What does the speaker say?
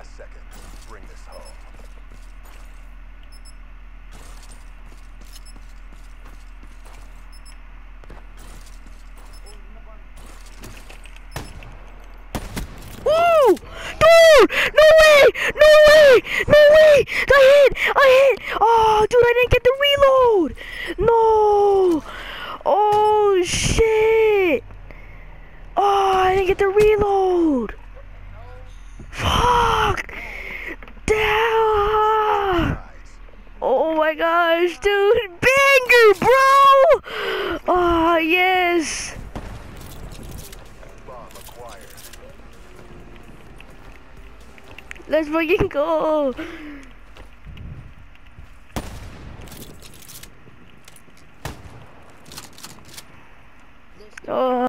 last second. Bring this home. Woo! Dude! No way! No way! No way! I hit! I hit! Oh, dude, I didn't get the reload! No! Oh, shit! Oh, I didn't get the reload! gosh, dude. Banger, bro! Oh, yes. Let's fucking go. Oh.